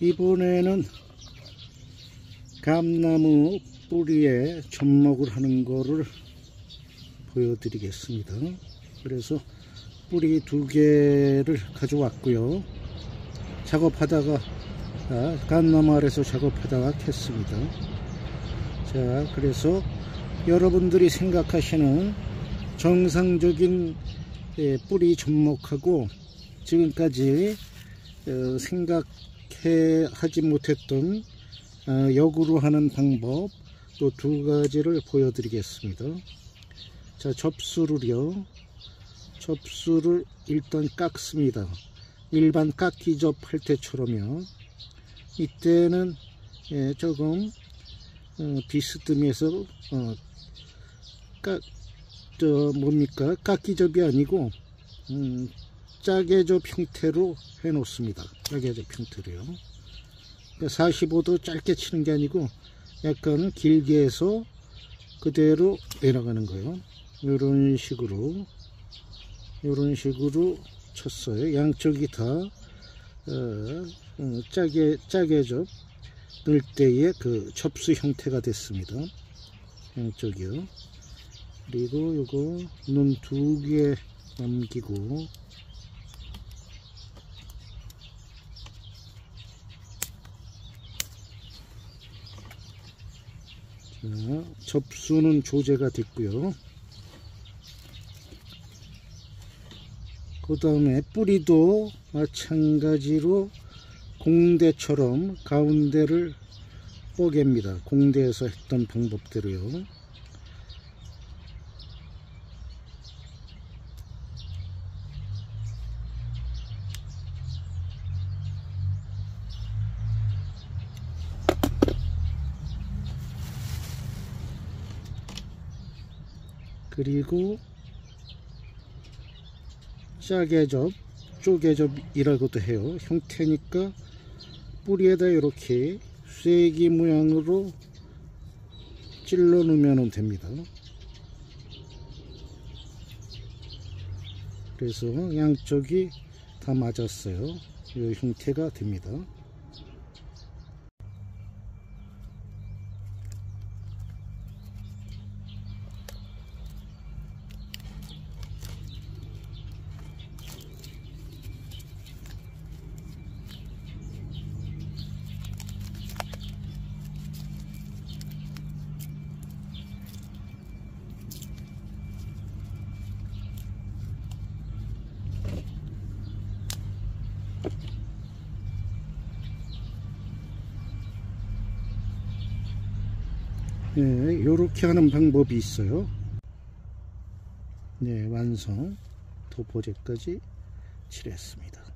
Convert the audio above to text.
이번에는 감나무 뿌리에 접목을 하는 거를 보여드리겠습니다. 그래서 뿌리 두 개를 가져왔고요. 작업하다가 아, 감나무 아래서 작업하다가 캤습니다. 자, 그래서 여러분들이 생각하시는 정상적인 예, 뿌리 접목하고 지금까지 어, 생각해 하지 못했던 어, 역으로 하는 방법 또 두 가지를 보여드리겠습니다. 자, 접수를요. 접수를 일단 깎습니다. 일반 깎기 접 할 때처럼요. 이때는 예, 조금 어, 비스듬해서 어, 깎, 저 뭡니까 깎기접이 아니고 음, 짜게접 형태로 해 놓습니다. 짜게접 형태로요. 45도 그러니까 짧게 치는 게 아니고 약간 길게 해서 그대로 내려가는 거예요. 이런 식으로 이런 식으로 쳤어요. 양쪽이 다 어, 어, 짜게 짜게 접 넣을 때의 그 접수 형태가 됐습니다. 양쪽이요. 그리고 요거 눈 두 개 남기고 자, 접수는 조제가 됐고요. 그 다음에 뿌리도 마찬가지로 공대처럼 가운데를 뽀갭니다. 공대에서 했던 방법대로요. 그리고 짜개접, 쪼개접 이라고도 해요. 형태니까 뿌리에다 이렇게 쐐기 모양으로 찔러 놓으면 됩니다. 그래서 양쪽이 다 맞았어요. 이 형태가 됩니다. 네, 이렇게 하는 방법이 있어요. 네, 완성 도포제까지 칠했습니다.